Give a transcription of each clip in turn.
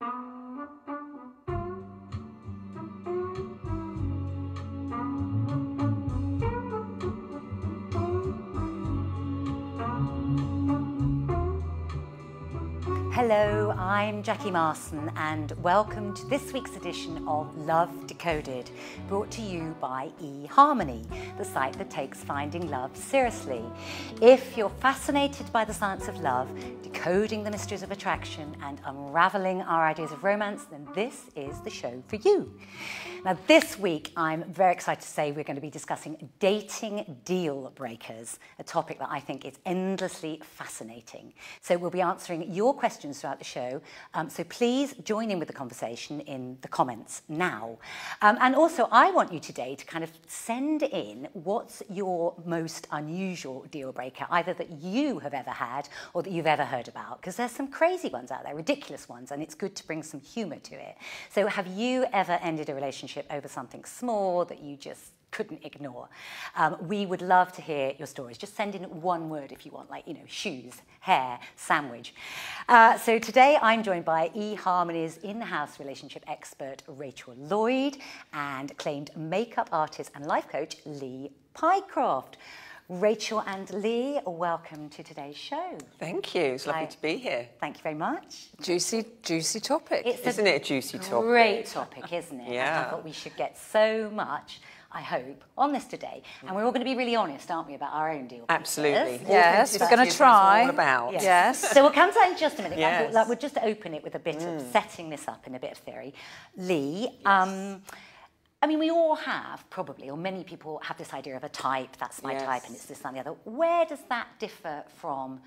Thank you. Hello, I'm Jacqui Marson, and welcome to this week's edition of Love Decoded, brought to you by eHarmony, the site that takes finding love seriously. If you're fascinated by the science of love, decoding the mysteries of attraction, and unraveling our ideas of romance, then this is the show for you. Now, this week, I'm very excited to say we're going to be discussing dating deal breakers, a topic that I think is endlessly fascinating. So, we'll be answering your questions throughout the show. Um, so, please join in with the conversation in the comments now. Um, and also, I want you today to kind of send in what's your most unusual deal breaker, either that you have ever had or that you've ever heard about, because there's some crazy ones out there, ridiculous ones, and it's good to bring some humour to it. So, have you ever ended a relationship over something small that you just couldn't ignore. Um, we would love to hear your stories. Just send in one word if you want, like, you know, shoes, hair, sandwich. Uh, so today I'm joined by eHarmony's in-house relationship expert, Rachael Lloyd, and acclaimed makeup artist and life coach, Lee Pycroft. Rachael and Lee, welcome to today's show. Thank you. It's lovely I, to be here. Thank you very much. Juicy, juicy topic. It's isn't it a juicy topic? Great topic, isn't it? yeah. I thought we should get so much. I hope, on this today. And we're all going to be really honest, aren't we, about our own deal? Absolutely. Yes, we're going to try. All about. Yes. yes. so we'll come to that in just a minute. Yes. Like, we'll just open it with a bit mm. of setting this up in a bit of theory. Lee, yes. um, I mean, we all have probably, or many people have this idea of a type, that's my yes. type, and it's this and the other. Where does that differ from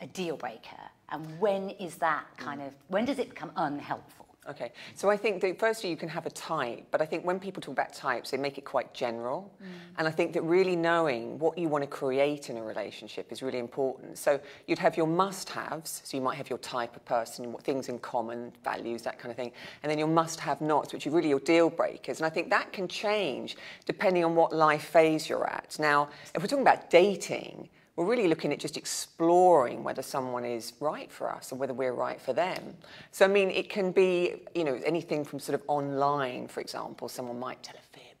a deal breaker? And when is that kind of, when does it become unhelpful? Okay, so I think that firstly you can have a type, but I think when people talk about types, they make it quite general. Mm. And I think that really knowing what you want to create in a relationship is really important. So you'd have your must-haves, so you might have your type of person, things in common, values, that kind of thing. And then your must-have-nots, which are really your deal breakers. And I think that can change depending on what life phase you're at. Now, if we're talking about dating, we're really looking at just exploring whether someone is right for us and whether we're right for them. So, I mean, it can be, you know, anything from sort of online, for example, someone might tell a fib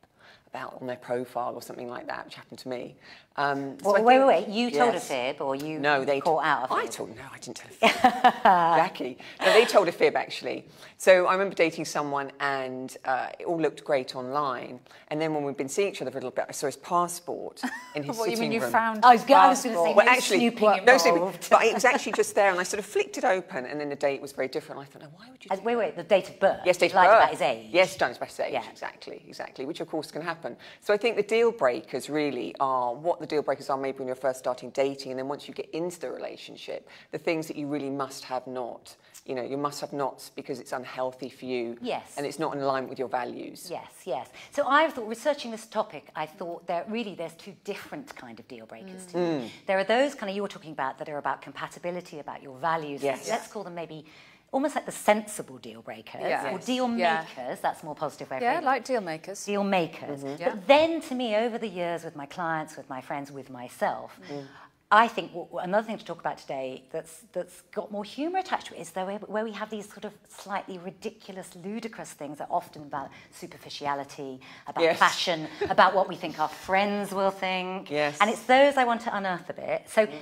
about on their profile or something like that, which happened to me. Um, so well, wait, wait, wait. You yes. told a fib or you no, they caught out a fib? I told, no, I didn't tell a fib. Jacqui. No, they told a fib, actually. So I remember dating someone and uh, it all looked great online. And then when we'd been seeing each other for a little bit, I saw his passport in his what, sitting you mean room. you found I was, going to say, well, no actually, snooping well, no snooping, but it was actually just there and I sort of flicked it open and then the date was very different. I thought, oh, why would you As, Wait, wait, the date of birth? Yes, date of birth. about his age? Yes, done about his age, yeah. exactly, exactly, which of course can happen. So I think the deal breakers really are what the deal breakers are maybe when you're first starting dating, and then once you get into the relationship, the things that you really must have not. You know, you must have nots because it's unhealthy for you. Yes. And it's not in alignment with your values. Yes, yes. So I thought, researching this topic, I thought that really there's two different kind of deal breakers mm. Mm. There are those kind of you were talking about that are about compatibility, about your values. Yes. Let's call them maybe almost like the sensible deal breakers or deal makers. Yeah. That's more positive way. Yeah, like deal makers. Deal makers. Mm-hmm. Yeah. But then, to me, over the years, with my clients, with my friends, with myself. Mm. I think another thing to talk about today that's that's got more humour attached to it is the way, where we have these sort of slightly ridiculous, ludicrous things that are often about superficiality, about yes. fashion, about what we think our friends will think. Yes. And it's those I want to unearth a bit. So mm.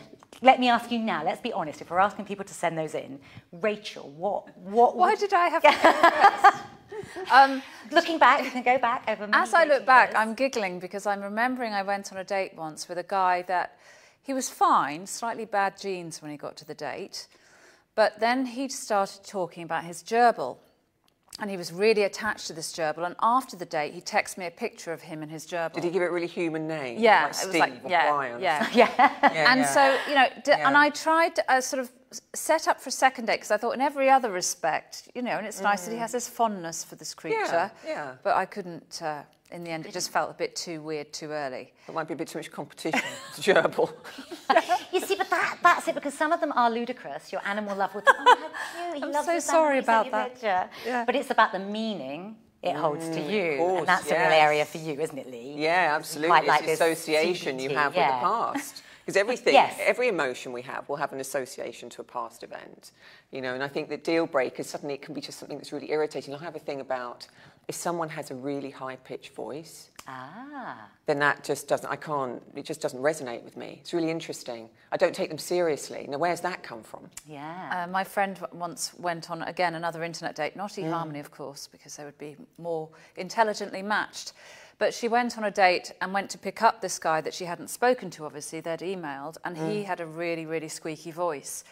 Let me ask you now, let's be honest, if we're asking people to send those in, Rachael, what... what Why would... did I have to um, Looking back, you can go back over As I look back, I'm giggling because I'm remembering I went on a date once with a guy that he was fine, slightly bad genes when he got to the date, but then he started talking about his gerbil. And he was really attached to this gerbil. And after the date, he texted me a picture of him and his gerbil. Did he give it a really human name? Yeah, like Steve like, or yeah, Brian? Yeah, yeah. yeah. And yeah. so, you know, yeah. and I tried to uh, sort of set up for a second date because I thought in every other respect, you know, and it's mm. nice that he mm. has this fondness for this creature. Yeah, yeah. But I couldn't. Uh, in the end, it just felt a bit too weird too early. It might be a bit too much competition. gerbil. you see, but that, that's it, because some of them are ludicrous. Your animal love with, oh, how cute, he I'm loves so sorry about that. Yeah. But it's about the meaning it holds mm, to you. Course, and that's yes. a real area for you, isn't it, Lee? Yeah, absolutely. Quite like this association you have yeah. with the past. Because everything, Yes. every emotion we have will have an association to a past event, you know. And I think that deal breakers suddenly it can be just something that's really irritating. I have a thing about if someone has a really high pitched voice, Ah. then that just doesn't. I can't. It just doesn't resonate with me. It's really interesting. I don't take them seriously. Now, where's that come from? Yeah. Uh, my friend once went on again another internet date, not eHarmony, of course, because they would be more intelligently matched. But she went on a date and went to pick up this guy that she hadn't spoken to. Obviously, they'd emailed, and he had a really, really squeaky voice.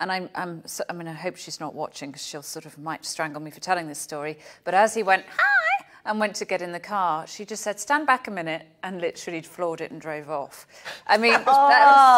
And I'm, I'm, I mean, I hope she's not watching because she'll sort of might strangle me for telling this story. But as he went, and went to get in the car, she just said, stand back a minute, and literally floored it and drove off. I mean, that was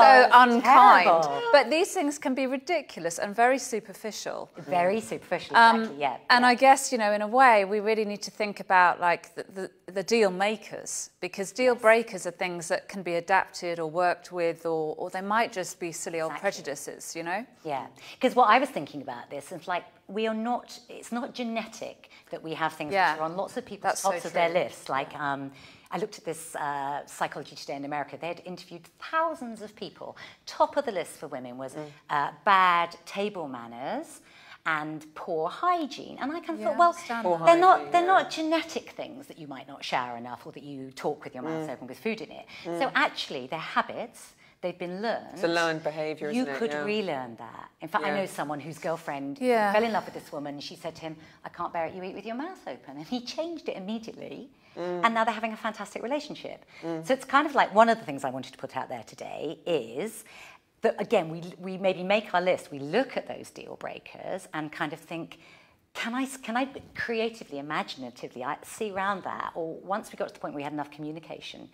so Oh, unkind. terrible. But these things can be ridiculous and very superficial. Very superficial, Um, exactly, yeah. And yeah. I guess, you know, in a way, we really need to think about like the, the, the deal makers because deal breakers are things that can be adapted or worked with, or, or they might just be silly old Exactly. prejudices, you know? Yeah, because what I was thinking about this is like we are not. It's not genetic that we have things Yeah. that are on lots of people's That's so tops of their lists. Like um, I looked at this uh, Psychology Today in America. They had interviewed thousands of people. Top of the list for women was Mm. uh, bad table manners. And poor hygiene, and I kind of Yeah, thought, well, understand Poor they're not they're yeah. not genetic things that you might not shower enough, or that you talk with your mouth open with food in it. So actually, they're habits. They've been learned. It's a learned behaviour, You isn't it? could Yeah. relearn that. In fact, I know someone whose girlfriend Yeah. fell in love with this woman. She said to him, I can't bear it, you eat with your mouth open. And he changed it immediately. Mm. And now they're having a fantastic relationship. So it's kind of like one of the things I wanted to put out there today is that, again, we, we maybe make our list, we look at those deal breakers and kind of think, can I, can I creatively, imaginatively I see around that? Or once we got to the point where we had enough communication,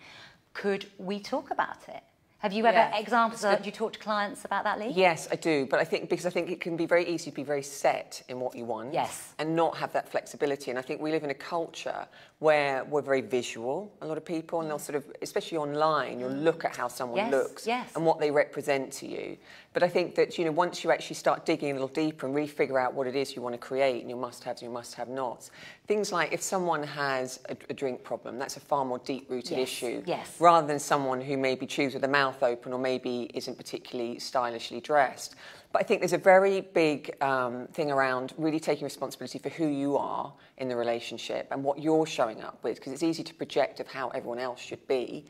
could we talk about it? Have you ever Yeah. examples? Of, do you talk to clients about that, Lee? Yes, I do, but I think because I think it can be very easy to be very set in what you want, Yes. and not have that flexibility. And I think we live in a culture where we're very visual. A lot of people, and they'll mm. sort of, especially online, you'll mm. look at how someone Yes, looks yes. and what they represent to you. But I think that you know, once you actually start digging a little deeper and refigure out what it is you want to create and your must-haves and your must-have-nots, things like if someone has a, a drink problem, that's a far more deep-rooted Yes, issue yes. rather than someone who maybe chews with their mouth open or maybe isn't particularly stylishly dressed. But I think there's a very big um, thing around really taking responsibility for who you are in the relationship and what you're showing up with, because it's easy to project of how everyone else should be.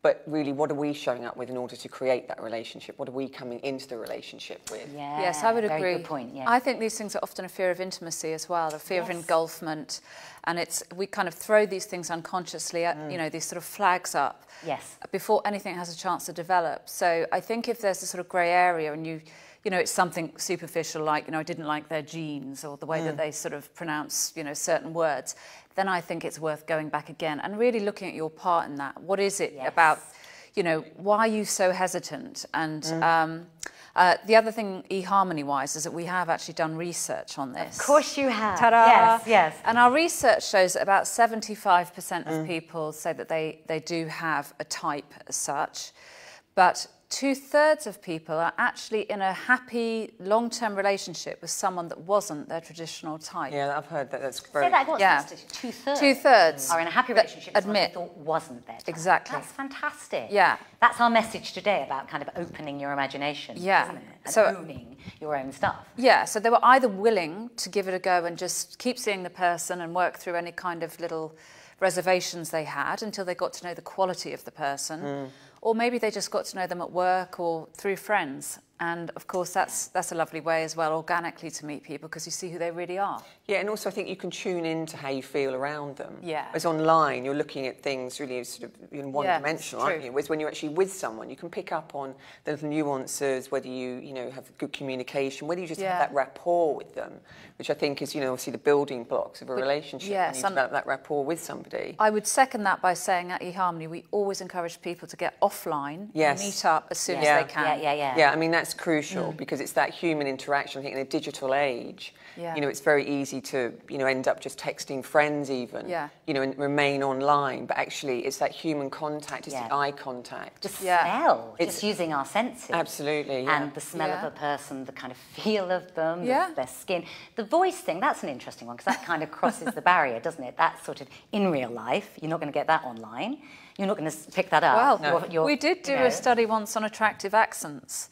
But really, what are we showing up with in order to create that relationship? What are we coming into the relationship with? Yeah, yes, I would very agree. Good point. Yeah. I think these things are often a fear of intimacy as well, a fear of engulfment, and it's we kind of throw these things unconsciously, at, you know, these sort of flags up Yes. before anything has a chance to develop. So I think if there's a sort of grey area and you, you know, it's something superficial like, you know, I didn't like their genes or the way Mm. that they sort of pronounce, you know, certain words, then I think it's worth going back again and really looking at your part in that. What is it Yes. about, you know, why are you so hesitant? And Mm. um, uh, the other thing, eHarmony wise, is that we have actually done research on this. Of course you have. Ta-da! Yes, yes. And our research shows that about 75% Mm. of people say that they, they do have a type as such, but two thirds of people are actually in a happy long term relationship with someone that wasn't their traditional type. Yeah, I've heard that. That's very. Say that what's Yeah. Two thirds. Two thirds are in a happy that relationship. with someone admit- they thought wasn't their type. Exactly. That's fantastic. Yeah. That's our message today about kind of opening your imagination. Yeah. Isn't it? And So- owning your own stuff. Yeah, so they were either willing to give it a go and just keep seeing the person and work through any kind of little reservations they had until they got to know the quality of the person, mm. Or maybe they just got to know them at work or through friends. And of course, that's that's a lovely way as well, organically to meet people because you see who they really are. Yeah, and also I think you can tune into how you feel around them. Yeah. As online, you're looking at things really sort of in one Yeah, dimension, aren't true. you? Whereas when you're actually with someone, you can pick up on the nuances, whether you, you know, have good communication, whether you just Yeah. have that rapport with them, which I think is, you know, obviously the building blocks of a relationship. yeah, when you some- develop that rapport with somebody. I would second that by saying at eHarmony, we always encourage people to get offline Yes. and meet up as soon Yeah. as they can. Yeah, yeah, yeah. Yeah, I mean that's that's crucial because it's that human interaction. I think in a digital age, Yeah. you know, it's very easy to, you know, end up just texting friends even, Yeah. you know, and remain online. But actually, it's that human contact, it's Yeah. the eye contact. The smell, It's- just using our senses. Absolutely. And the smell of a person, the kind of feel of them, the- Yeah. their skin. The voice thing, that's an interesting one because that kind of crosses the barrier, doesn't it? That's sort of in real life. You're not going to get that online. You're not going to pick that up. Well, You're- you're- we did do you know. a study once on attractive accents.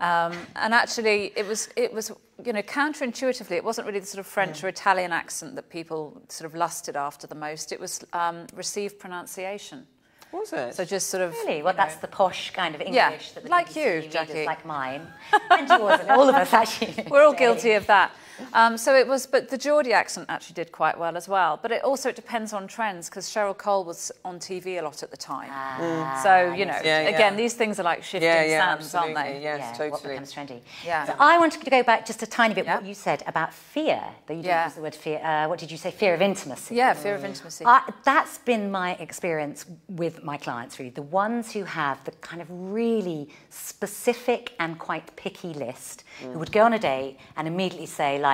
Um, and actually, it was, it was, you know, counterintuitively, it wasn't really the sort of French or Italian accent that people sort of lusted after the most. It was um, received pronunciation. Was it? So just sort of. Really? Well, you know, that's the posh kind of English Yeah, that the like BBC you, readers Jacqui. like mine, and yours, and all of us actually. We're all guilty of that. Um, so it was, but the Geordie accent actually did quite well as well. But it also it depends on trends because Cheryl Cole was on TV a lot at the time. Ah, so you know, Yeah, yeah. again, these things are like shifting yeah, yeah, sands, aren't they? Yes, yeah, what becomes trendy. Yeah. So I wanted to go back just a tiny bit Yeah. what you said about fear. That you didn't Yeah. use the word fear. Uh, what did you say? Fear of intimacy. Yeah, fear of intimacy. I, that's been my experience with my clients, really. The ones who have the kind of really specific and quite picky list, who would go on a date and immediately say, like,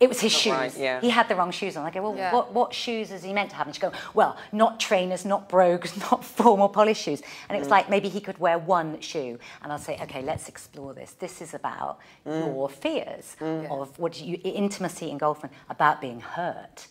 it was his Not shoes. right, yeah. He had the wrong shoes on. I go, well, Yeah. what, what shoes is he meant to have? And she go, well, not trainers, not brogues, not formal polished shoes. And it was mm. like maybe he could wear one shoe. And I'll say, okay, let's explore this. This is about mm. your fears mm. of what you, intimacy engulfment, about being hurt.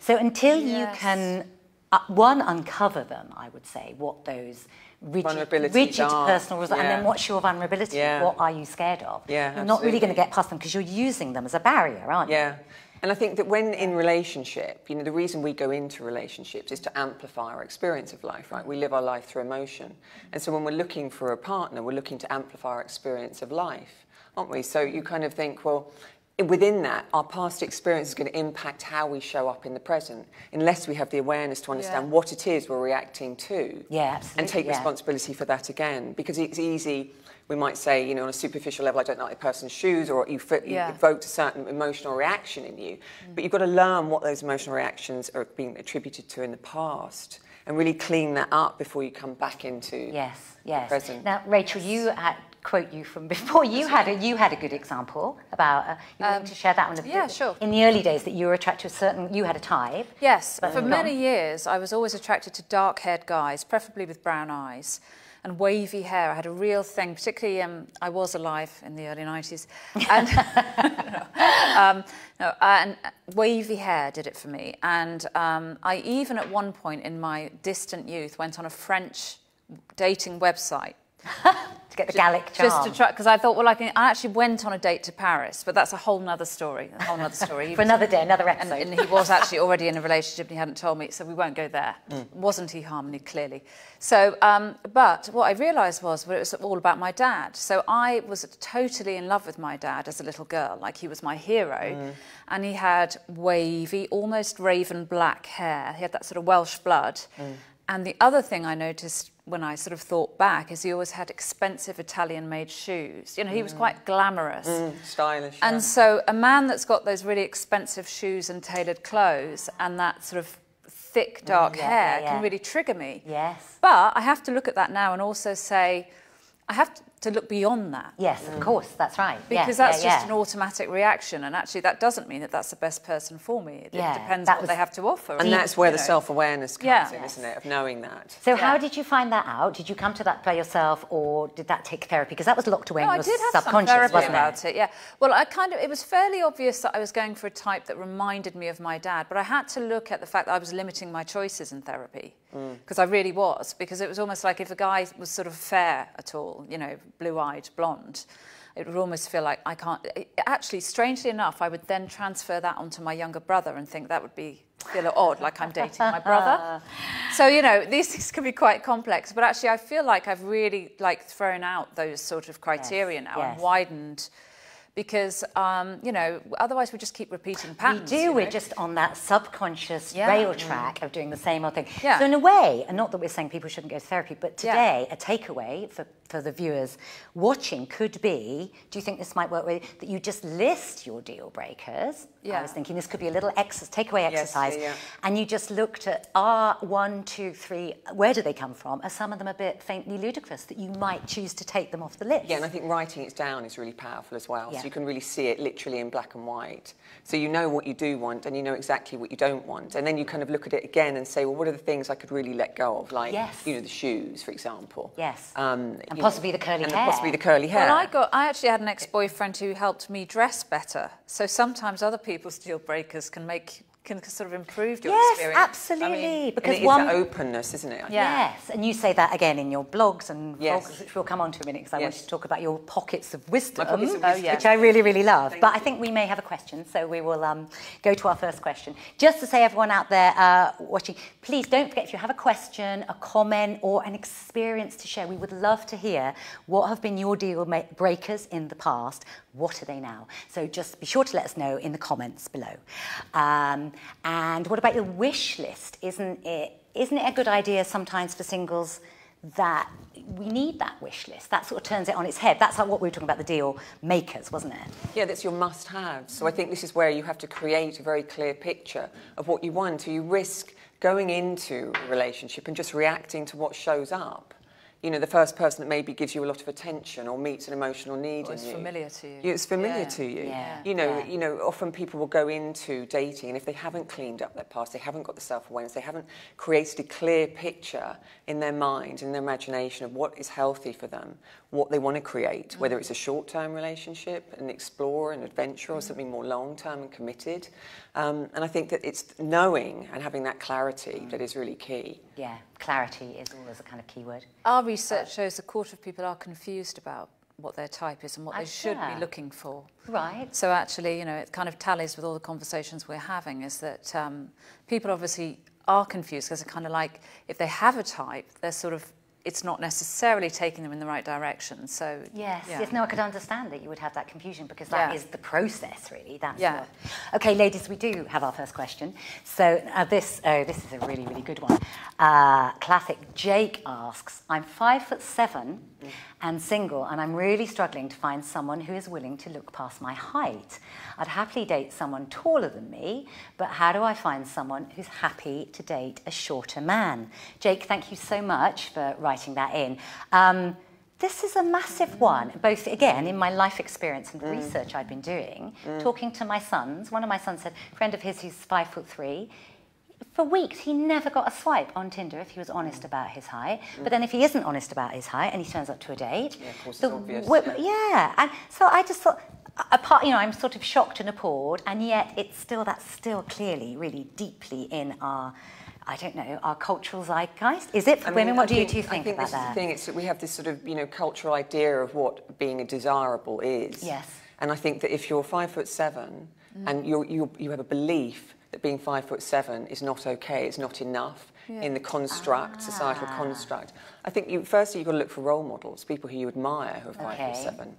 So until you can, uh, one, uncover them, I would say, what those rigid, rigid are, personal rules are, and then what's your vulnerability? Yeah. What are you scared of? Yeah, You're not really going to absolutely. get past them because you're using them as a barrier, aren't you? Yeah. And I think that when in relationship, you know, the reason we go into relationships is to amplify our experience of life, right? We live our life through emotion. And so when we're looking for a partner, we're looking to amplify our experience of life, aren't we? So you kind of think, well, within that, our past experience is going to impact how we show up in the present, unless we have the awareness to understand Yeah. what it is we're reacting to. Yeah, And take yeah. responsibility for that again. Because it's easy, we might say, you know, on a superficial level, I don't like a person's shoes, or you, you evoked a certain emotional reaction in you. Mm. But you've got to learn what those emotional reactions are being attributed to in the past and really clean that up before you come back into Yes, yes. present. Now, Rachael, you had quote you from before. You had a you had a good example about. Uh, you want to share that one? Um, yeah, sure. In the early days, that you were attracted to a certain. You had a type. Yes, for many years I was always attracted to dark haired guys, preferably with brown eyes and wavy hair. I had a real thing, particularly um, I was alive in the early 90s. And, um, no, and wavy hair did it for me. And um, I even at one point in my distant youth went on a French dating website To get the Gallic charm. just to try because I thought, well, I, can, I actually went on a date to Paris, but that's a whole nother story. A whole nother story. For another day, another and, episode. and he was actually already in a relationship and he hadn't told me, so we won't go there. Mm. Wasn't he harmony, clearly? So, um, but what I realised was well, it was all about my dad. So I was totally in love with my dad as a little girl, like he was my hero. Mm. And he had wavy, almost raven black hair. He had that sort of Welsh blood. Mm. And the other thing I noticed when I sort of thought back is he always had expensive Italian made shoes. You know, he was mm. quite glamorous. Mm, stylish. And yeah. so a man that's got those really expensive shoes and tailored clothes and that sort of thick mm, dark yeah, hair yeah. can really trigger me. Yes. But I have to look at that now and also say, I have to look beyond that. Yes, of course, that's right. Yeah, Because that's yeah, just yeah. an automatic reaction, and actually, that doesn't mean that that's the best person for me. It, it Yeah, depends what was- they have to offer. and that's where the know. self awareness comes Yeah. in, isn't it? Of knowing that. So, how did you find that out? Did you come to that by yourself, or did that take therapy? Because that was locked away No, in I your did have some subconscious, therapy wasn't about it? it? Yeah. Well, I kind of it was fairly obvious that I was going for a type that reminded me of my dad, but I had to look at the fact that I was limiting my choices in therapy Mm. because I really was. Because it was almost like if a guy was sort of fair at all, you know, blue-eyed, blonde. It would almost feel like I can't. Actually, strangely enough, I would then transfer that onto my younger brother and think that would be feel odd, like I'm dating my brother. So you know, these things can be quite complex. But actually, I feel like I've really like thrown out those sort of criteria now yes. and widened, because um, you know, otherwise we just keep repeating patterns. We do. you We're just on that subconscious Yeah. rail track of doing the same old thing. Yeah. So in a way, and not that we're saying people shouldn't go to therapy, but Yeah. today a takeaway for, for the viewers watching could be: Do you think this might work with that? You just list your deal breakers Yeah. I was thinking this could be a little ex- takeaway Yes, exercise. yeah, yeah. And you just looked at are one, two, three, where do they come from? Are some of them a bit faintly ludicrous that you might choose to take them off the list? Yeah, and I think writing it down is really powerful as well. Yeah. So you can really see it literally in black and white. So you know what you do want and you know exactly what you don't want. And then you kind of look at it again and say, well, what are the things I could really let go of? Like, Yes. you know, the shoes, for example. Yes. Um, And possibly the curly and hair. possibly the curly hair. Well, I got. I actually had an ex-boyfriend who helped me dress better. So sometimes other people's deal breakers can make can sort of improve your Yes, experience. absolutely. I mean, because one openness, isn't it? Yeah. Yes, and you say that again in your blogs and Yes. vlogs, which we'll come on to in a minute because I want Yes. you to talk about your pockets of wisdom, pockets of Oh, wisdom. yeah. which I really, really love. Thank but I think we may have a question, so we will um, go to our first question. Just to say, everyone out there uh, watching, please don't forget if you have a question, a comment, or an experience to share, we would love to hear what have been your deal ma- breakers in the past. What are they now? So just be sure to let us know in the comments below. Um, and what about your wish list? Isn't it? Isn't it a good idea sometimes for singles that we need that wish list? That sort of turns it on its head. That's like what we were talking about the deal makers, wasn't it? Yeah, that's your must have. So I think this is where you have to create a very clear picture of what you want. So you risk going into a relationship and just reacting to what shows up. You know, the first person that maybe gives you a lot of attention or meets an emotional need Or in is you. familiar to you. It's familiar Yeah. to you. Yeah. You know, Yeah. you know, often people will go into dating and if they haven't cleaned up their past, they haven't got the self-awareness, they haven't created a clear picture in their mind, in their imagination of what is healthy for them, what they want to create, whether it's a mm. short-term relationship, an explore, an adventure, or mm. something more long-term and committed. Um, and I think that it's knowing and having that clarity mm. that is really key. Yeah, clarity is always a kind of keyword. Our research shows a quarter of people are confused about what their type is and what Ah, they should yeah. be looking for. Right. So actually, you know, it kind of tallies with all the conversations we're having. Is that um, people obviously are confused because they're kind of like if they have a type, they're sort of it's not necessarily taking them in the right direction. So Yes, yeah. yes, no, I could understand that you would have that confusion because that Yeah. is the process, really. That's Yeah. what. Okay, ladies, we do have our first question. So uh, this, oh, this is a really, really good one. Uh, classic. Jake asks, "I'm five foot seven and single, and I'm really struggling to find someone who is willing to look past my height. I'd happily date someone taller than me, but how do I find someone who's happy to date a shorter man?" Jake, thank you so much for writing that in. Um, this is a massive one, both again in my life experience and research I've been doing, talking to my sons. One of my sons said, a friend of his who's five foot three, for weeks he never got a swipe on Tinder if he was honest about his height. But then if he isn't honest about his height and he turns up to a date, Yeah, of course, the it's obvious, wo- yeah. And so I just thought, apart, you know, I'm sort of shocked and appalled, and yet it's still that's still clearly, really deeply in our. I don't know, our cultural zeitgeist. Is it for I mean, women? What I do you think- two think, I think about this that? is the thing. It's that we have this sort of you know cultural idea of what being a desirable is. Yes. And I think that if you're five foot seven mm. and you you you have a belief that being five foot seven is not okay, it's not enough in the construct, societal Ah. construct. I think you firstly you've got to look for role models, people who you admire who are five Okay. foot seven.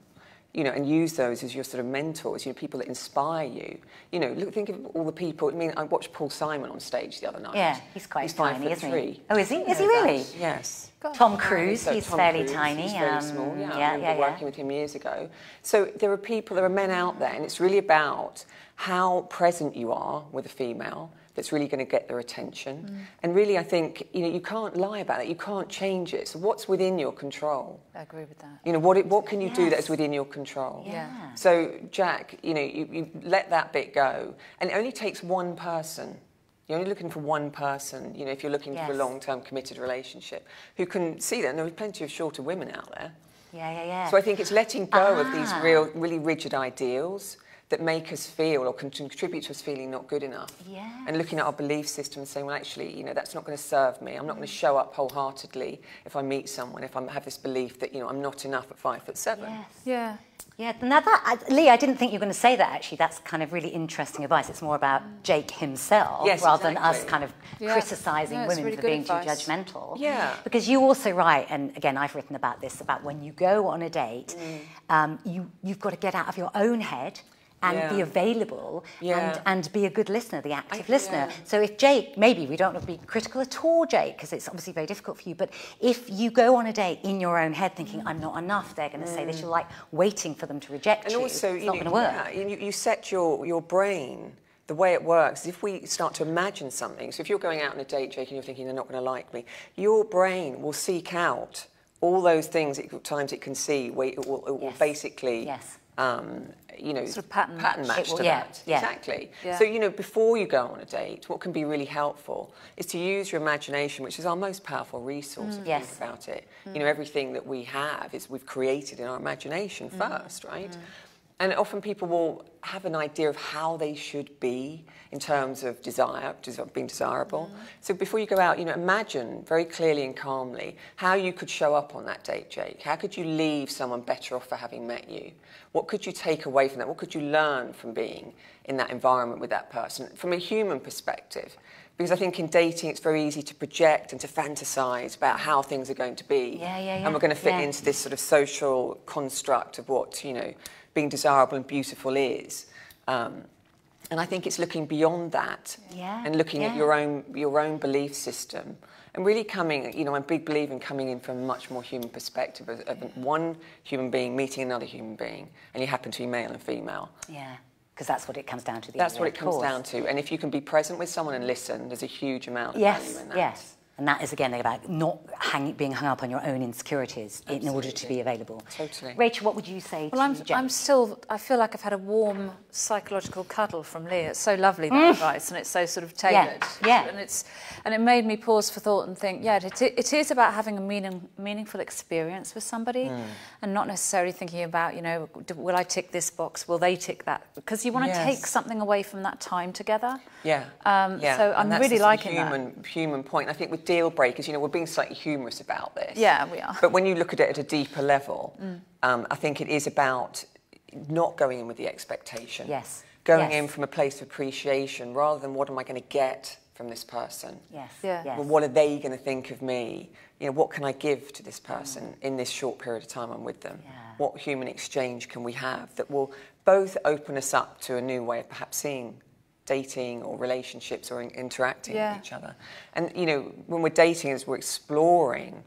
You know, and use those as your sort of mentors, you know, people that inspire you. You know, look, think of all the people. I mean, I watched Paul Simon on stage the other night. Yeah, he's quite he's five tiny, foot isn't three. he? Oh, is he? Is he really? that- Yes. Tom Cruise, So he's Tom fairly Cruise, tiny. He's very um, small. Yeah, yeah, I yeah, remember yeah. working with him years ago. So there are people, there are men out there, and it's really about how present you are with a female that's really going to get their attention. Mm. And really, I think you know you can't lie about it. You can't change it. So what's within your control? I agree with that. You know what? It, what can you do that's within your control? Yeah. So, Jack, you know, you, you let that bit go. And it only takes one person. You're only looking for one person, you know, if you're looking for a long term committed relationship, who can see that. And there are plenty of shorter women out there. Yeah, yeah, yeah. So I think it's letting go of these Ah. real, really rigid ideals that make us feel or can contribute to us feeling not good enough. Yes. And looking at our belief system and saying, well, actually, you know, that's not going to serve me. I'm not going to show up wholeheartedly if I meet someone, if I have this belief that, you know, I'm not enough at five foot seven. yes. Yeah. Yeah, now that, I, Lee, I didn't think you were going to say that actually. That's kind of really interesting advice. It's more about Jake himself Yes, rather than us kind of Yeah. criticising No, women really for being advice. too judgmental. Yeah. Because you also write, and again, I've written about this, about when you go on a date, Mm. um, you, you've got to get out of your own head and Yeah. be available Yeah. and, and be a good listener, the active I- listener. yeah. So if Jake, maybe we don't have to be critical at all, Jake, because it's obviously very difficult for you, but if you go on a date in your own head thinking, I'm not enough, they're going to say this, you're like waiting for them to reject Mm. and you. also, it's you not going to work. You, you set your, your brain, the way it works is if we start to imagine something, so if you're going out on a date, Jake, and you're thinking they're not going to like me, your brain will seek out all those things at times it can see, where it will, it will Yes. basically, Yes. Um, you know, Sort of pattern match. match will- to yeah, that. yeah. Exactly. Yeah. So, you know, before you go on a date, what can be really helpful is to use your imagination, which is our most powerful resource, if you Yes. think about it. You know, everything that we have is we've created in our imagination Mm. first, right? And often people will have an idea of how they should be in terms of desire, des- being desirable. Mm-hmm. So before you go out, you know, imagine very clearly and calmly how you could show up on that date, Jake. How could you leave someone better off for having met you? What could you take away from that? What could you learn from being in that environment with that person from a human perspective? Because I think in dating, it's very easy to project and to fantasize about how things are going to be. Yeah, yeah, yeah. And we're going to fit Yeah. into this sort of social construct of what, you know, being desirable and beautiful is. Um, and I think it's looking beyond that Yeah, and looking at your own your own belief system and really coming, you know, I'm a big believer in coming in from a much more human perspective of, of one human being meeting another human being, and you happen to be male and female. Yeah, because that's what it comes down to. the That's what it comes course. down to. And if you can be present with someone and listen, there's a huge amount of Yes, value in that. yes. And that is again about not hang, being hung up on your own insecurities in order to be available. Totally. Rachael, what would you say Well, to I'm, I'm still, I feel like I've had a warm psychological cuddle from Leah. It's so lovely, that advice, and it's so sort of tailored. Mm. yeah. And, it's, and it made me pause for thought and think, yeah, it, it is about having a meaning, meaningful experience with somebody Mm. and not necessarily thinking about, you know, will I tick this box? Will they tick that? Because you want to Yes. take something away from that time together. Yeah. Um, yeah. so I'm really the sort of liking that. human, human point. I think with deal breakers, you know, we're being slightly humorous about this. Yeah, we are. But when you look at it at a deeper level, um, I think it is about not going in with the expectation. Yes. Going Yes. in from a place of appreciation rather than what am I going to get from this person. Yes. Yeah. Yes. Well, what are they going to think of me? You know, what can I give to this person mm. in this short period of time I'm with them? Yeah. What human exchange can we have that will both open us up to a new way of perhaps seeing dating or relationships or in- interacting Yeah. with each other? And, you know, when we're dating, as we're exploring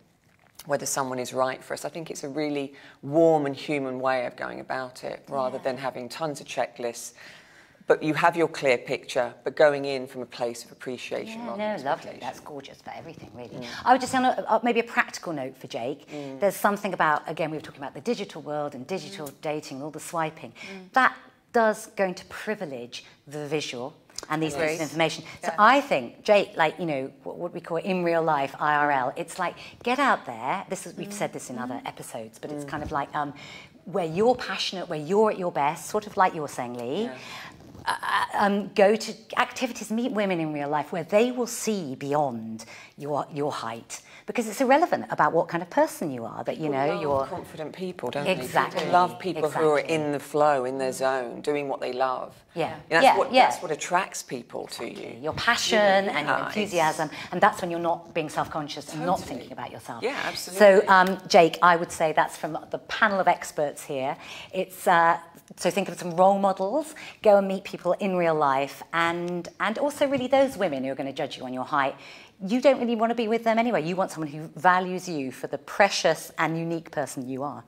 whether someone is right for us, I think it's a really warm and human way of going about it rather than having tons of checklists. But you have your clear picture, but going in from a place of appreciation Yeah, no, lovely. That's gorgeous for everything, really. Mm. I would just say, on a, uh, maybe a practical note for Jake. There's something about, again, we were talking about the digital world and digital Mm. dating, all the swiping. That does going to privilege the visual and these pieces of information. So I think, Jake, like, you know, what, what we call in real life, IRL, it's like, get out there. This is, we've said this in other episodes, but it's kind of like um, where you're passionate, where you're at your best, sort of like you're saying, Lee. Um, go to activities, meet women in real life where they will see beyond your your height because it's irrelevant about what kind of person you are. That you know you're confident people, don't Exactly, they? People love people who are in the flow, in their zone, doing what they love. Yeah. And that's Yeah, what yeah. that's what attracts people to you. your passion and your Yeah, it's- enthusiasm, and that's when you're not being self-conscious and not thinking about yourself. Yeah, So, absolutely. um, Jake, I would say that's from the panel of experts here. It's uh, so think of some role models. Go and meet people in real life, and and also really those women who are going to judge you on your height. You don't really want to be with them anyway. You want someone who values you for the precious and unique person you are.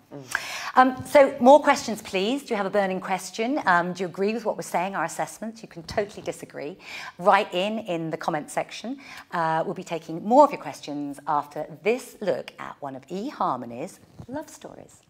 Um, so, more questions, please. Do you have a burning question? Um, do you agree with what we're saying, our assessment? You can totally disagree. Write in in the comment section. Uh, we'll be taking more of your questions after this look at one of eHarmony's love stories.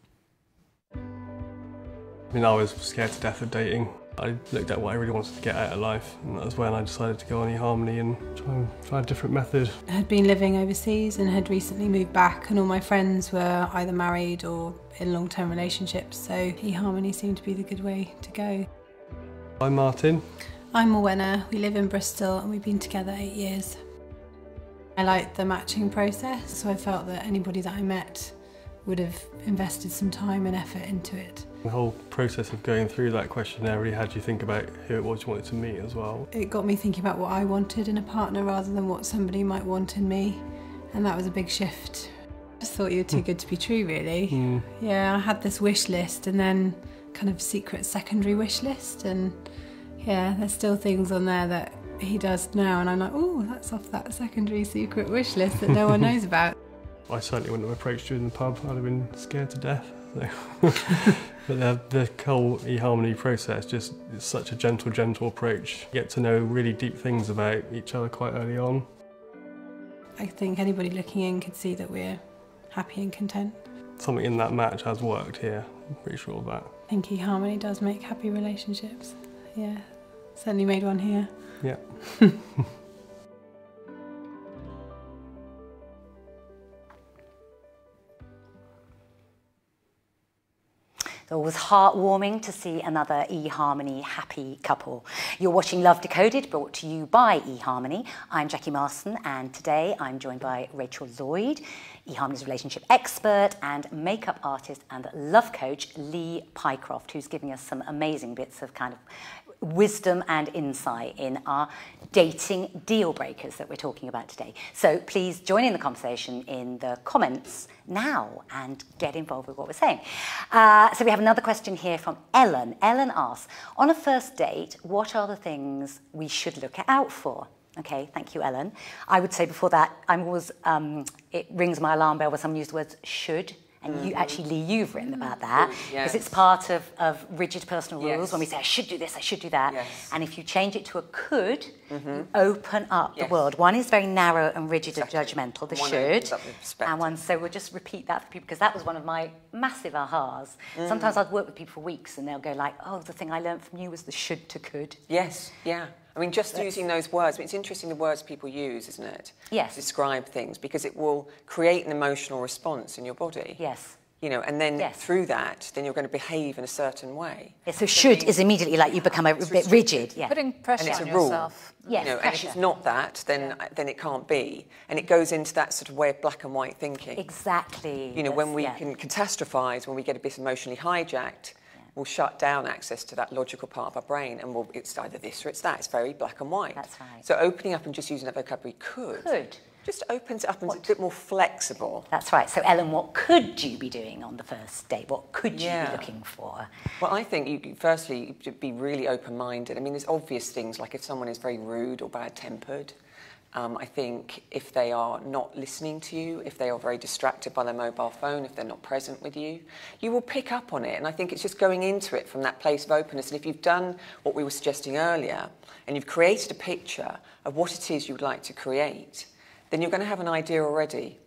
I mean, I was scared to death of dating. I looked at what I really wanted to get out of life, and that was when I decided to go on eHarmony and try, and try a different method. I had been living overseas and had recently moved back, and all my friends were either married or in long term relationships, so eHarmony seemed to be the good way to go. I'm Martin. I'm Morwenna, we live in Bristol, and we've been together eight years. I liked the matching process, so I felt that anybody that I met would have invested some time and effort into it. The whole process of going through that questionnaire really had you think about who it was you wanted to meet as well. It got me thinking about what I wanted in a partner rather than what somebody might want in me, and that was a big shift. I just thought you were too hmm. good to be true, really. Hmm. Yeah, I had this wish list, and then kind of secret secondary wish list, and yeah, there's still things on there that he does now, and I'm like, oh, that's off that secondary secret wish list that no one knows about. I certainly wouldn't have approached you in the pub. I'd have been scared to death. So. but the, the whole eHarmony process just is such a gentle, gentle approach. You get to know really deep things about each other quite early on. I think anybody looking in could see that we're happy and content. Something in that match has worked here. I'm pretty sure of that. I think eHarmony does make happy relationships. Yeah, certainly made one here. Yeah. It was heartwarming to see another eHarmony happy couple. You're watching Love Decoded, brought to you by eHarmony. I'm Jacqui Marson, and today I'm joined by Rachael Lloyd, eHarmony's relationship expert and makeup artist and love coach Lee Pycroft, who's giving us some amazing bits of kind of wisdom and insight in our dating deal breakers that we're talking about today. So please join in the conversation in the comments now and get involved with what we're saying. Uh, so we have another question here from Ellen. Ellen asks, on a first date, what are the things we should look out for? Okay, thank you, Ellen. I would say before that, I'm always, um, it rings my alarm bell when someone uses the words should and mm-hmm. you actually, Lee, you've written about that because yes. it's part of, of rigid personal rules yes. when we say, I should do this, I should do that. Yes. And if you change it to a could, mm-hmm. you open up the world. One is very narrow and rigid exactly. and judgmental, the one should. And one, so we'll just repeat that for people because that was one of my massive ahas. Mm. Sometimes I'd work with people for weeks and they'll go like, oh, the thing I learned from you was the should to could. Yes, yeah. I mean, just using those words, I mean, it's interesting the words people use, isn't it? Yes. To describe things because it will create an emotional response in your body. Yes you know, and then yes. through that, then you're going to behave in a certain way. Yeah, so, so should is immediately like you become a bit rigid. Yeah. Putting pressure and it's a rule. yourself. Yes, you know, and if it's not that, then yeah. then it can't be. And it goes into that sort of way of black and white thinking. Exactly. You know, when we yeah. can catastrophize, when we get a bit emotionally hijacked, we'll shut down access to that logical part of our brain and we'll, it's either this or it's that. It's very black and white. That's right. So opening up and just using that vocabulary could. Could just opens it up and what? it's a bit more flexible. That's right. So, Ellen, what could you be doing on the first date? What could you yeah. be looking for? Well, I think you firstly be really open-minded. I mean, there's obvious things like if someone is very rude or bad-tempered. Um, I think if they are not listening to you, if they are very distracted by their mobile phone, if they're not present with you, you will pick up on it. And I think it's just going into it from that place of openness. And if you've done what we were suggesting earlier, and you've created a picture of what it is you would like to create, then you're going to have an idea already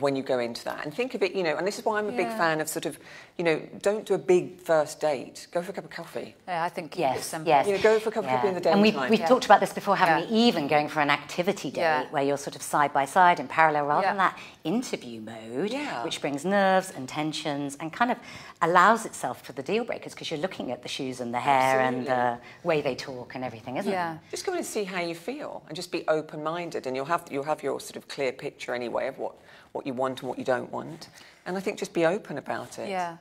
when you go into that. And think of it, you know, and this is why I'm a yeah. big fan of sort of, you know, don't do a big first date. Go for a cup of coffee. Yeah, I think yes, yes. You know, go for a cup yeah. of coffee in the daytime. And we've, we've yeah. talked about this before, haven't we? Even going for an activity date where you're sort of side by side in parallel rather than that interview mode, which brings nerves and tensions and kind of allows itself for the deal breakers because you're looking at the shoes and the hair Absolutely. and the way they talk and everything, isn't yeah. it? Just go and see how you feel and just be open-minded and you'll have you'll have your sort of clear picture anyway of what what you want and what you don't want. And I think just be open about it. Yeah.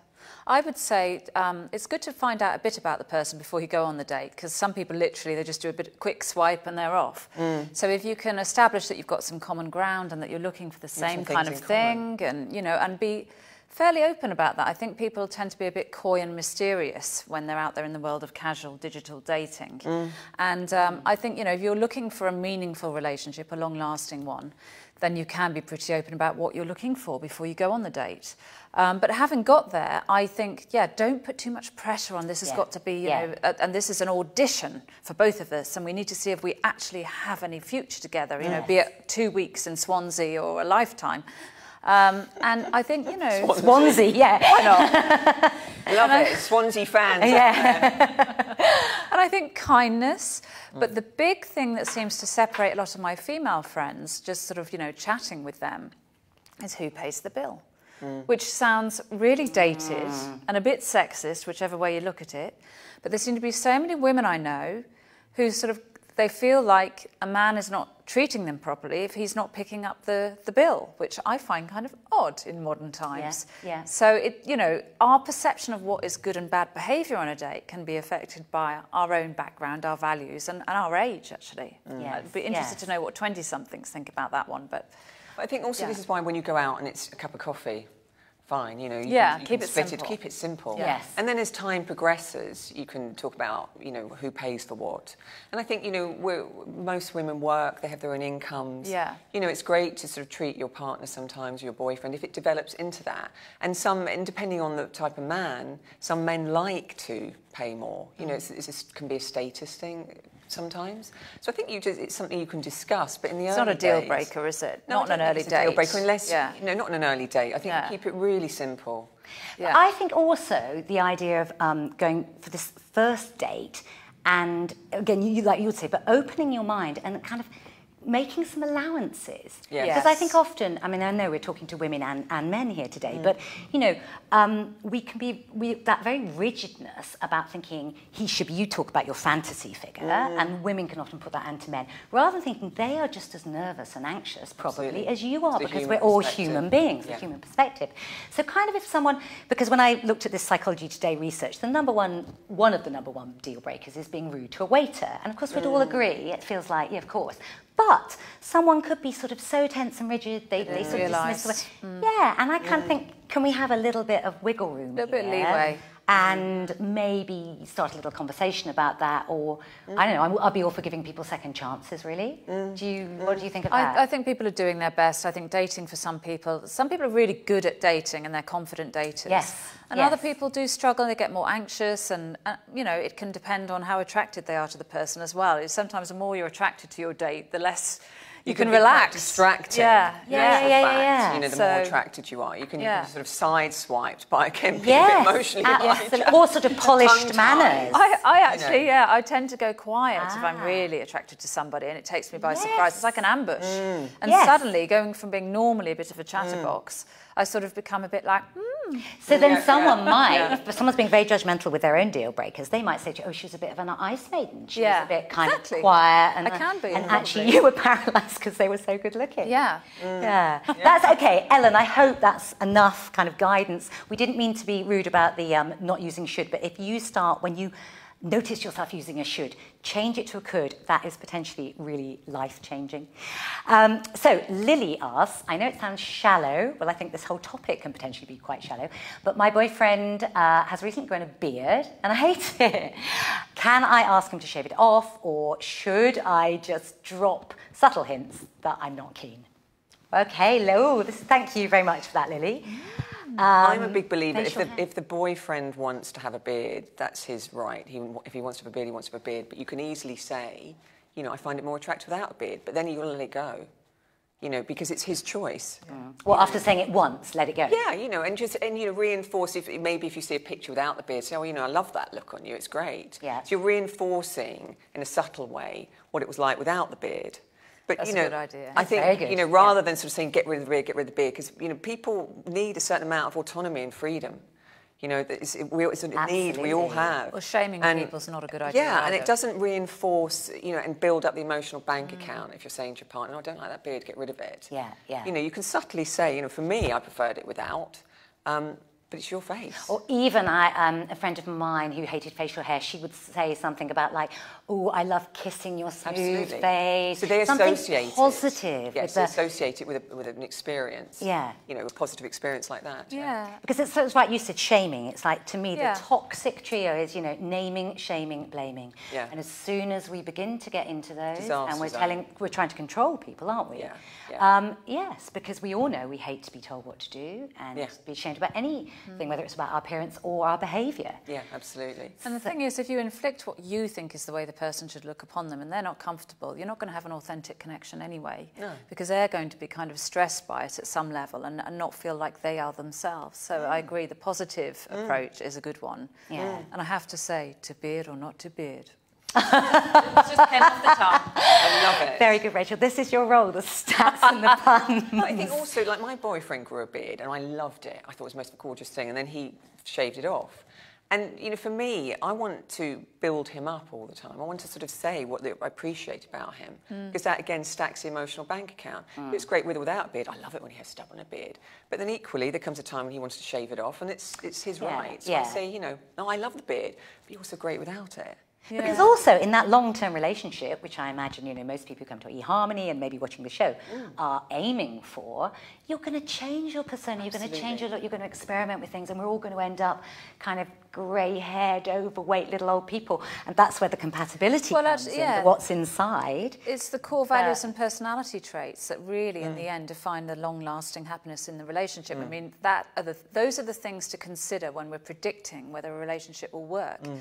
I would say um, it's good to find out a bit about the person before you go on the date because some people literally they just do a bit quick swipe and they're off. Mm. So if you can establish that you've got some common ground and that you're looking for the same kind of thing common. and you know and be fairly open about that. I think people tend to be a bit coy and mysterious when they're out there in the world of casual digital dating. Mm. And um, I think, you know, if you're looking for a meaningful relationship, a long lasting one, then you can be pretty open about what you're looking for before you go on the date. Um, but having got there, I think, yeah, don't put too much pressure on. This has yeah. got to be, you yeah. know, uh, and this is an audition for both of us, and we need to see if we actually have any future together, you yes. know, be it two weeks in Swansea or a lifetime. Um, and I think, you know... Swansea, Swansea yeah. Why not? Love it. Swansea fans. Yeah. and I think kindness. But the big thing that seems to separate a lot of my female friends, just sort of, you know, chatting with them, is who pays the bill. Mm. Which sounds really dated mm. and a bit sexist, whichever way you look at it. But there seem to be so many women I know who sort of they feel like a man is not treating them properly if he's not picking up the, the bill, which I find kind of odd in modern times. Yeah, yeah. So, it, you know, our perception of what is good and bad behaviour on a date can be affected by our own background, our values, and, and our age, actually. Mm. Yes, I'd be interested yes. to know what 20 somethings think about that one. But I think also yeah. this is why when you go out and it's a cup of coffee, fine. You know, you Yeah, can, you keep can it split simple. keep it simple. Yes. And then as time progresses, you can talk about, you know, who pays for what. And I think, you know, most women work, they have their own incomes. Yeah. You know, it's great to sort of treat your partner sometimes, your boyfriend, if it develops into that. And some, and depending on the type of man, some men like to pay more. You know, mm. it's, it's, it can be a status thing sometimes. So I think just, it's something you can discuss, but in the It's not a deal days- breaker, is it? No, not on an early a Deal breaker, unless, Yeah. no, not on an early date. I think Yeah. keep it really simple. Yeah. I think also the idea of um, going for this first date and again, you, like you would say, but opening your mind and kind of making some allowances. Yes. Because I think often, I mean, I know we're talking to women and, and men here today, Mm. but, you know, um, we can be, we, that very rigidness about thinking he should be, you talk about your fantasy figure, Mm. and women can often put that onto men, rather than thinking they are just as nervous and anxious probably Absolutely. as you are, the because we're all human beings, the human perspective. So kind of if someone, because when I looked at this Psychology Today research, the number one, one of the number one deal breakers is being rude to a waiter. And of course we'd Mm. all agree, it feels like, yeah, of course. But someone could be sort of so tense and rigid, they, they sort of dismiss the way. Hmm. Yeah, and I kind of think, can we have a little bit of wiggle room A Little bit here? leeway. And maybe start a little conversation about that, or I don't know. I'm, I'll be all for giving people second chances. Really, do you? What do you think of that? I, I think people are doing their best. I think dating for some people, some people are really good at dating and they're confident daters. Yes, And yes. other people do struggle. They get more anxious, and uh, you know, it can depend on how attracted they are to the person as well. Sometimes the more you're attracted to your date, the less you, can, be quite relax. Distracting. Yeah, Yeah, in yeah, yeah, yeah. You know, the more attracted you are, you can, you can sort of sideswiped by again being a yes, bit emotionally absolutely. hijacked. or sort of polished Tongue-tied. manners. I, I actually, yeah, I tend to go quiet if I'm Ah. really attracted to somebody and it takes me by surprise. It's like an ambush. And Yes. suddenly, going from being normally a bit of a chatterbox, I sort of become a bit like, hmm, So then Yeah, someone yeah, might, yeah. if someone's being very judgmental with their own deal breakers, they might say to you, oh, she was a bit of an ice maiden. She Yeah, was a bit kind exactly. of quiet. And, I can be, And probably. actually you were paralysed because they were so good looking. yeah. Yeah. That's okay. Ellen, I hope that's enough kind of guidance. We didn't mean to be rude about the um, not using should, but if you start, when you notice yourself using a should, change it to a could. That is potentially really life changing. Um, so, Lily asks I know it sounds shallow. Well, I think this whole topic can potentially be quite shallow, but my boyfriend uh, has recently grown a beard and I hate it. Can I ask him to shave it off or should I just drop subtle hints that I'm not keen? Okay, Lo, this, thank you very much for that, Lily. Mm. I'm a um, big believer. If the, if the boyfriend wants to have a beard, that's his right. He, if he wants to have a beard, he wants to have a beard. But you can easily say, you know, I find it more attractive without a beard. But then you'll let it go, you know, because it's his choice. Well, after saying it once, let it go. Yeah, you know, and just and you know, reinforce if maybe if you see a picture without the beard, say, oh, you know, I love that look on you. It's great. Yeah. So you're reinforcing in a subtle way what it was like without the beard. But That's you a know, good idea. I think you know, yeah. rather than sort of saying get rid of the beer, get rid of the beer, because you know, people need a certain amount of autonomy and freedom. You know, that it's, we, it's a need we all have. Well, shaming And- people's not a good idea. Yeah, and it doesn't reinforce, you know, and build up the emotional Mm. bank account if you're saying to your partner, oh, I don't like that beard, get rid of it. Yeah, yeah. You know, you can subtly say, you know, for me, I preferred it without, um, but it's your face. Or even I, um, a friend of mine who hated facial hair, she would say something about like, "Oh, I love kissing your smooth face." So they something associate positive It. Yes, the, associate it with, a, with an experience. Yeah. You know, a positive experience like that. Yeah. because it's, it's like you said, shaming. It's like to me, Yeah. the toxic trio is you know naming, shaming, blaming. Yeah. And as soon as we begin to get into those, Disaster and we're telling, we're trying to control people, aren't we? Yeah, yeah. Um, yes, because we all know we hate to be told what to do and Yeah. be ashamed about Mm-hmm. anything, whether it's about our appearance or our behaviour. Yeah, absolutely. And the thing is, if you inflict what you think is the way the person should look upon them and they're not comfortable, you're not going to have an authentic connection anyway. No. Because they're going to be kind of stressed by it at some level and, and not feel like they are themselves. So mm. I agree, the positive mm. approach is a good one. Yeah. Mm. And I have to say, to beard or not to beard. it just came off the tongue. I love it. Very good, Rachael. This is your role, the stats and the puns. I think also, like my boyfriend grew a beard, and I loved it. I thought it was the most gorgeous thing, and then he shaved it off. And you know, for me, I want to build him up all the time. I want to sort of say what I appreciate about him, hmm. because that again stacks the emotional bank account. Hmm. It's great with or without a beard. I love it when he has stubble on a beard. But then equally, there comes a time when he wants to shave it off, and it's it's his Yeah, right. So yeah. I say, you know, no, I love the beard, but you're also great without it. Because also in that long-term relationship, which I imagine you know most people who come to eHarmony and maybe watching the show are aiming for, you're going to change your persona. You're going to change your look. You're going to experiment with things, and we're all going to end up kind of grey-haired, overweight little old people, and that's where the compatibility Well, comes in. yeah. the What's inside? It's the core values and personality traits that really, in the mm. end, define the long-lasting happiness in the relationship. I mm. mean, that are the, those are the things to consider when we're predicting whether a relationship will work. Mm.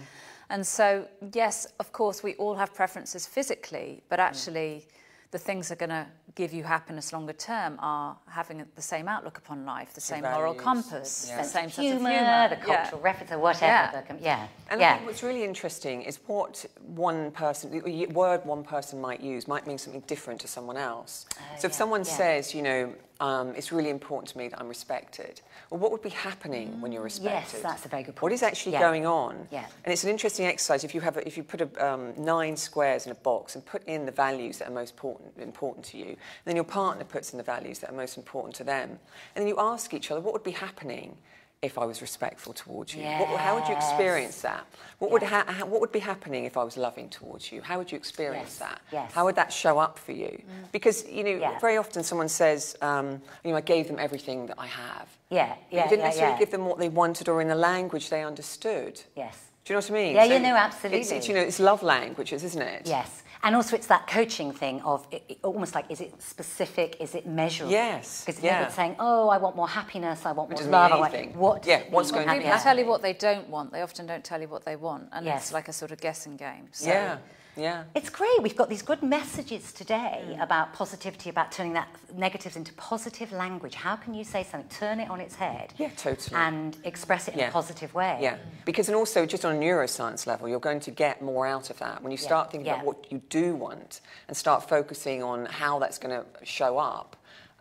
And so, yes, of course, we all have preferences physically, but mm. actually, the things that are going to give you happiness longer term are having the same outlook upon life, the same moral compass, yeah. the same of sense of humour, humour, the yeah. cultural reference, or whatever. Yeah. the com- yeah. And yeah. I think what's really interesting is what one person, the word one person might use might mean something different to someone else. Uh, so if yeah, someone yeah. says, you know, um, it's really important to me that I'm respected, well, what would be happening when you're respected? Yes, that's a very good What point. is actually Yeah. going on? Yeah. And it's an interesting exercise. If you have, a, if you put a, um, nine squares in a box and put in the values that are most important, important to you, then your partner puts in the values that are most important to them, and then you ask each other, what would be happening? If I was respectful towards you, what, how would you experience that? What would ha- ha- what would be happening if I was loving towards you? How would you experience Yes, that? yes. How would that show up for you? Because you know, Yeah. very often someone says, um, you know, I gave them everything that I have. Yeah, yeah, you didn't yeah, necessarily yeah. give them what they wanted or in the language they understood. Yes. Do you know what I mean? Yeah, you know, absolutely. It's, it's, you know, it's love languages, isn't it? Yes. And also, it's that coaching thing of it, it- almost like, is it specific? Is it measurable? Yes, Because yeah. it's saying, oh, I want more happiness, I want more doesn't love. mean I want, what? Yeah, it what's going to People happen? tell you what they don't want. They often don't tell you what they want, and Yes. it's like a sort of guessing game. So. Yeah, yeah. It's great. We've got these good messages today about positivity, about turning that negatives into positive language. How can you say something, turn it on its head, Yeah, totally. and express it in Yeah. a positive way? Yeah, because and also just on a neuroscience level, you're going to get more out of that when you start thinking yeah. about what you do want and start focusing on how that's going to show up.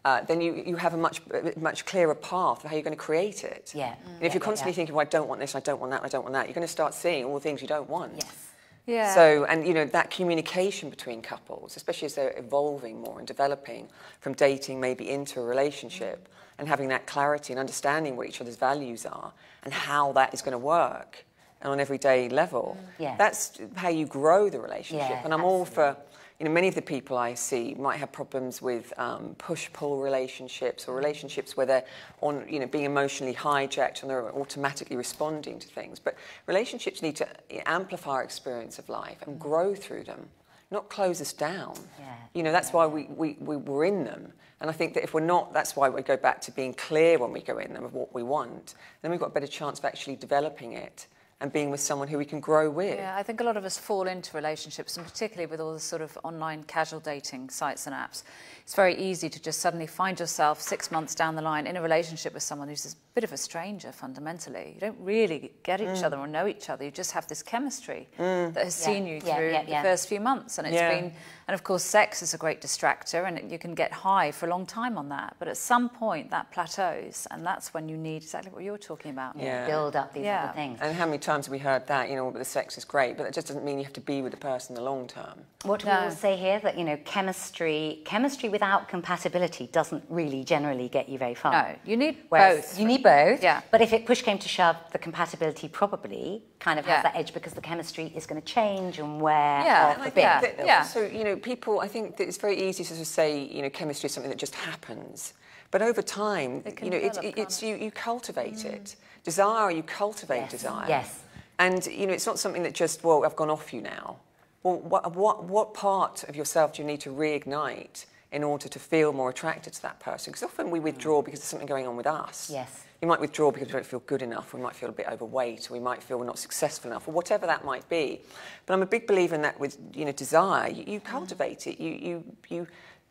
Uh, then you, you have a much much clearer path of how you're going to create it. Yeah. And if Yeah, you're yeah, constantly yeah. thinking, well, I don't want this, I don't want that, I don't want that, you're going to start seeing all the things you don't want. Yes. Yeah. So, and you know, that communication between couples, especially as they're evolving more and developing from dating maybe into a relationship and having that clarity and understanding what each other's values are and how that is going to work on an everyday level, Yeah. that's how you grow the relationship. Yeah, and I'm all for, you know, many of the people I see might have problems with um, push-pull relationships or relationships where they're on, you know, being emotionally hijacked and they're automatically responding to things. But relationships need to amplify our experience of life and grow through them, not close us down. Yeah, You know, that's why we, we, we, we're in them. And I think that if we're not, that's why we go back to being clear when we go in them of what we want. Then we've got a better chance of actually developing it and being with someone who we can grow with. Yeah, I think a lot of us fall into relationships, and particularly with all the sort of online casual dating sites and apps, it's very easy to just suddenly find yourself six months down the line in a relationship with someone who's a bit of a stranger fundamentally. You don't really get Mm. each other or know each other. You just have this chemistry that has Yeah, seen you yeah, through yeah, the yeah. first few months, and it's Yeah. been. And of course, sex is a great distractor, and it, you can get high for a long time on that. But at some point, that plateaus, and that's when you need exactly what you're talking about. Yeah. Build up these Yeah. other things. And how many times have we heard that, you know, the sex is great, but that just doesn't mean you have to be with the person in the long term. What do we all say here? That you know, chemistry chemistry without compatibility doesn't really generally get you very far. No, you need Whereas both. You need both. Yeah. But if it push came to shove, the compatibility probably kind of Yeah. has that edge because the chemistry is going to change and wear Yeah, off and a I bit. Yeah, that yeah. Also, you know, people, I think that it's very easy to sort of say, you know, chemistry is something that just happens. But over time, you know, it's, develop, it's can't you, you cultivate it. Mm. Desire, you cultivate Yes. desire. Yes. And, you know, it's not something that just, well, I've gone off you now. Well, what, what, what part of yourself do you need to reignite in order to feel more attracted to that person? Because often we mm. withdraw because there's something going on with us. Yes. We might withdraw because we don't feel good enough, we might feel a bit overweight, or we might feel we're not successful enough, or whatever that might be. But I'm a big believer in that with you know desire. You, you mm. cultivate it. You you you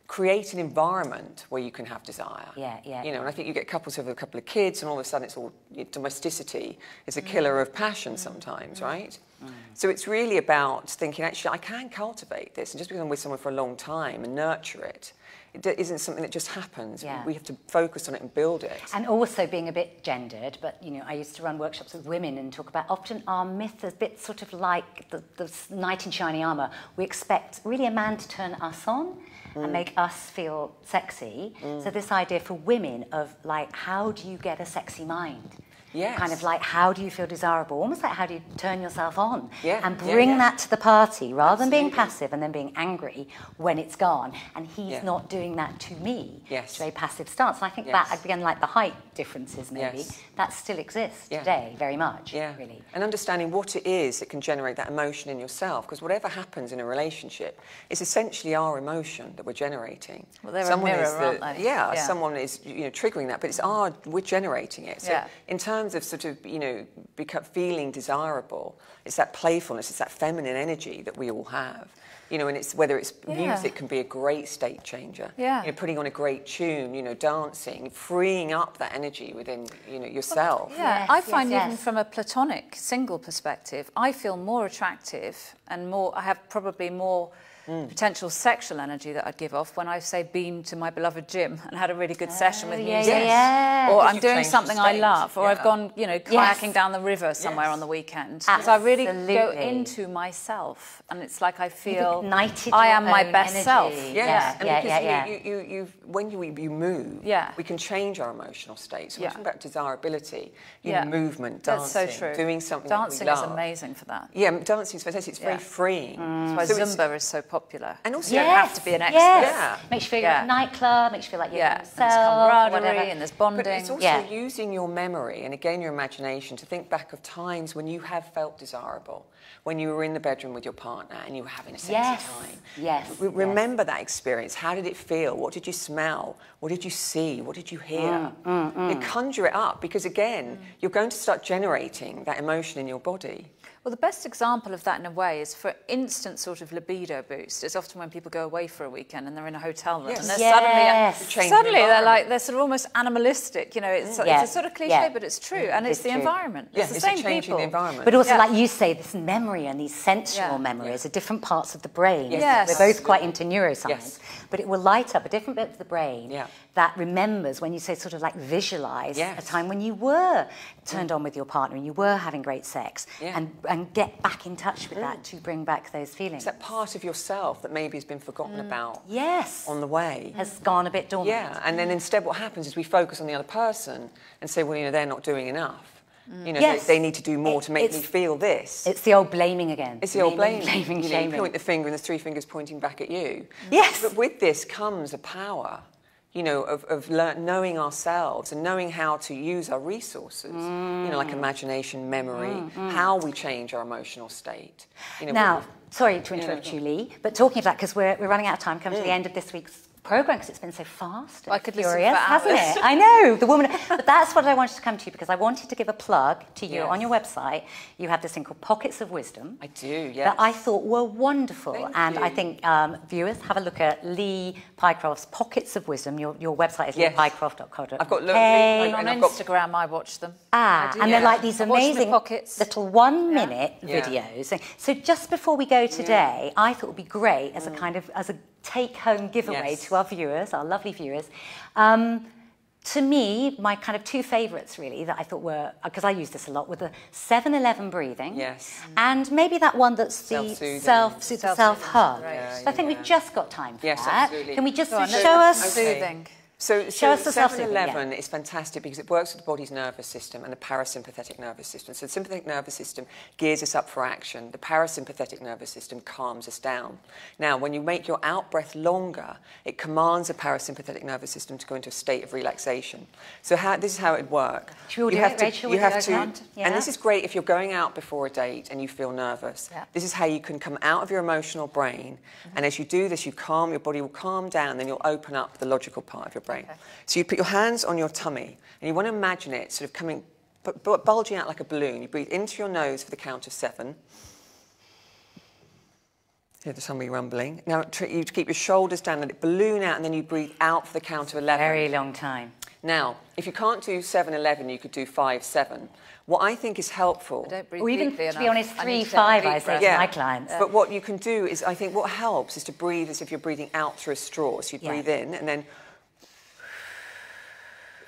create an environment where you can have desire. Yeah, yeah. You know, and I think you get couples who have a couple of kids, and all of a sudden it's all domesticity is a killer of passion mm. sometimes, mm. right? Mm. So it's really about thinking, actually, I can cultivate this, and just because I'm with someone for a long time and nurture it, it isn't something that just happens. Yeah. We have to focus on it and build it. And also being a bit gendered, but you know, I used to run workshops with women and talk about often our myth is a bit sort of like the, the knight in shining armour. We expect really a man to turn us on and mm. make us feel sexy. So mm. this idea for women of like, how do you get a sexy mind? Yes. Kind of like, how do you feel desirable? Almost like, how do you turn yourself on? Yeah, And bring yeah. that to the party rather than being passive and then being angry when it's gone. And he's Yeah. not doing that to me. Yes. It's a very passive stance. And I think Yes. that, again, like the height differences maybe, Yes. that still exists Yeah. today very much, Yeah. really. And understanding what it is that can generate that emotion in yourself, because whatever happens in a relationship is essentially our emotion that we're generating. Well, they're a mirror, is the, aren't they? Yeah, Yeah. someone is you know triggering that, but it's our we're generating it. So Yeah. in terms of sort of you know become, feeling desirable, it's that playfulness, it's that feminine energy that we all have. You know, and it's whether it's Yeah. music can be a great state changer. Yeah. You know, putting on a great tune, you know, dancing, freeing up that energy within you know yourself. Yeah, Yes, I yes, find even yes. from a platonic single perspective, I feel more attractive and more. I have probably more Mm. potential sexual energy that I'd give off when I say been to my beloved gym and had a really good session with Oh, yeah, music. yeah, yeah. Or I'm doing something I love, or I've gone, you know, kayaking Yes. down the river somewhere Yes. on the weekend. Because I really go into myself, and it's like I feel ignited I am my best energy. self. Yeah. Yes, and yeah, because yeah, you, yeah. You, you, you, when you, you move, Yeah. we can change our emotional state. So Yeah. we're talking about desirability, you Yeah. know, movement, That's dancing, so true. doing something Dancing that we is amazing for that. Yeah, dancing is fantastic. It's very Yeah. freeing. That's why So Zumba is so popular. And also- you don't have to be an expert. Yes. Yeah. Makes you feel Yeah. like a nightclub, makes you feel like you're Yeah, and there's camaraderie whatever. and there's bonding. But it's also Yeah. using your memory and again your imagination to think back of times when you have felt desirable, when you were in the bedroom with your partner and you were having a sexy Yes, time. yes, Re- yes. remember that experience. How did it feel? What did you smell? What did you see? What did you hear? Mm, You conjure it up because again, you're going to start generating that emotion in your body. Well, the best example of that in a way is for instant sort of libido boost. It's often when people go away for a weekend and they're in a hotel room Yes. and they're Yes. suddenly, Change suddenly they're like they're sort of almost animalistic. You know, it's, Yeah, it's a sort of cliche, yeah. but it's true, and it's, It's the true. environment. Yeah, it's the it's same changing people. the environment. But also, Yeah. like you say, this memory and these sensual Yeah. memories are different parts of the brain. Yes. Yes. We're both quite into neuroscience. Yes. But it will light up a different bit of the brain Yeah. That remembers when you say sort of like visualize Yes. a time when you were turned on with your partner and you were having great sex Yeah. and, and get back in touch with that to bring back those feelings. It's that part of yourself that maybe has been forgotten Mm. about yes. on the way. has gone a bit dormant. Yeah, and then instead what happens is we focus on the other person and say, well, you know, they're not doing enough. You know, Yes. they, they need to do more It- to make me feel this. It's the old blaming again. It's the old blaming. blaming, you know, you point the finger and there's three fingers pointing back at you. Yes. But with this comes a power, you know, of, of lear- knowing ourselves and knowing how to use our resources. You know, like Mm. imagination, memory, how we change our emotional state. You know, Now, sorry to interrupt you, Lee, but talking about, because we're, we're running out of time, come to Mm. the end of this week's programme because it's been so fast. And I could listen furious, for hasn't it? I know, the woman. but that's what I wanted to come to you because I wanted to give a plug to you Yes. on your website. You have this thing called Pockets of Wisdom. I do, yes. That I thought were wonderful. Thank and I think um, viewers have a look at Lee Pycroft's Pockets of Wisdom. Your, your website is Yes. leepycroft.co.uk. I've got Lee- Lee And And on I've got- Instagram, I watch them. Ah, do. and they're Yeah. like these I watch them in amazing pockets. little one-minute Yeah. videos. So just before we go today, I thought it would be great as a kind of as a take home giveaway. Yes. to our viewers, our lovely viewers. Um, to me, my kind of two favourites really that I thought were because I use this a lot were the 7-Eleven breathing, Yes. and maybe that one that's the Self-soothing. self Self-soothing, hug. right. Yeah, so I think yeah. we've just got time for Yes, that. absolutely. Can we just on, show let's- us? Okay. Soothing. So, so us the self-soothing, 7-Eleven is fantastic because it works with the body's nervous system and the parasympathetic nervous system. So the sympathetic nervous system gears us up for action. The parasympathetic nervous system calms us down. Now, when you make your out breath longer, it commands the parasympathetic nervous system to go into a state of relaxation. So how, this is how it would work. Should we you do have it, to, Rachael, you have to? Yeah. and this is great if you're going out before a date and you feel nervous. Yeah. This is how you can come out of your emotional brain, Mm-hmm. and as you do this, you calm your body will calm down. Then you'll open up the logical part of your brain. So you put your hands on your tummy, and you want to imagine it sort of coming, bu- bu- bulging out like a balloon. You breathe into your nose for the count of seven. Hear the tummy rumbling. Now tr- you keep your shoulders down, let it balloon out, and then you breathe out for the count of eleven. Very long time. Now, if you can't do 7 11, you could do 5 7. What I think is helpful. I don't breathe Or even, deeply to be honest, three, need to take a five, I say breath. to my clients. But what you can do is, I think what helps is to breathe as if you're breathing out through a straw. So you Yeah. breathe in and then.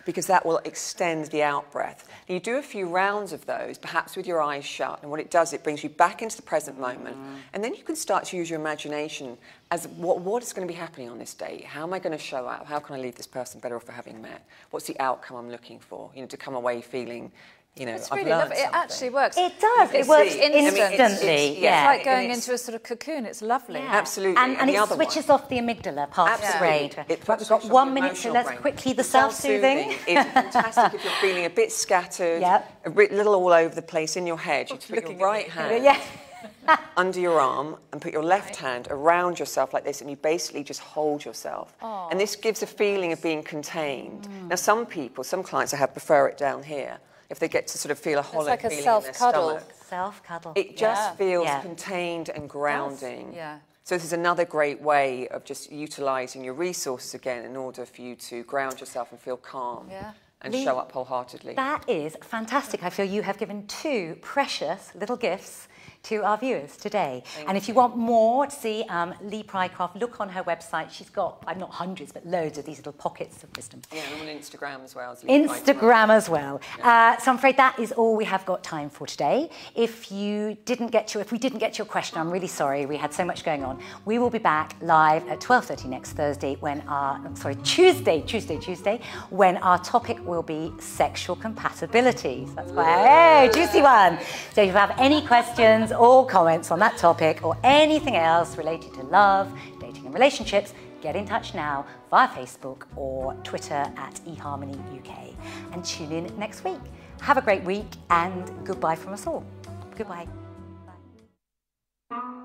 Because that will extend the out breath. And you do a few rounds of those, perhaps with your eyes shut, and what it does, it brings you back into the present moment. Mm. And then you can start to use your imagination as what, what is going to be happening on this date? How am I going to show up? How can I leave this person better off for having met? What's the outcome I'm looking for? You know, to come away feeling you know, It's I've really learned lovely. It actually works. It does. It's It works instant. I mean, it's- instantly. it's- yeah. It's like going it's- into a sort of cocoon. It's lovely. Yeah. Absolutely. And, and, And it other one- switches off the amygdala part of the Absolutely. brain. It Right, puts we've got one minute, so let's quickly the Self-soothing self-soothing. fantastic if you're feeling a bit scattered, Yep. a bit little all over the place in your head. You put your right hand Yeah. under your arm and put your left hand around yourself like this, and you basically just hold yourself. And this gives a feeling of being contained. Mm. Now, some people, some clients I have prefer it down here if they get to sort of feel a hollow like a feeling in their self-cuddle. stomach. Self-cuddle. It just Yeah. feels Yeah. contained and grounding. Yeah. So this is another great way of just utilising your resources again in order for you to ground yourself and feel calm Yeah. and Lee, show up wholeheartedly. That is fantastic. I feel you have given two precious little gifts to our viewers today. and if you want more to see um, Lee Pycroft, look on her website. She's got, I'm not hundreds, but loads of these little pockets of wisdom. yeah, and on Instagram as well. as. Instagram as well. Uh, so I'm afraid that is all we have got time for today. If you didn't get your, if we didn't get your question, I'm really sorry. We had so much going on. We will be back live at 12:30 next Thursday when our, sorry, Tuesday, Tuesday, Tuesday, when our topic will be sexual compatibility. So that's why, hey, juicy one. So if you have any questions sends all comments on that topic or anything else related to love, dating and relationships, get in touch now via Facebook or Twitter at eHarmony UK. And tune in next week. Have a great week and goodbye from us all. Goodbye. Bye.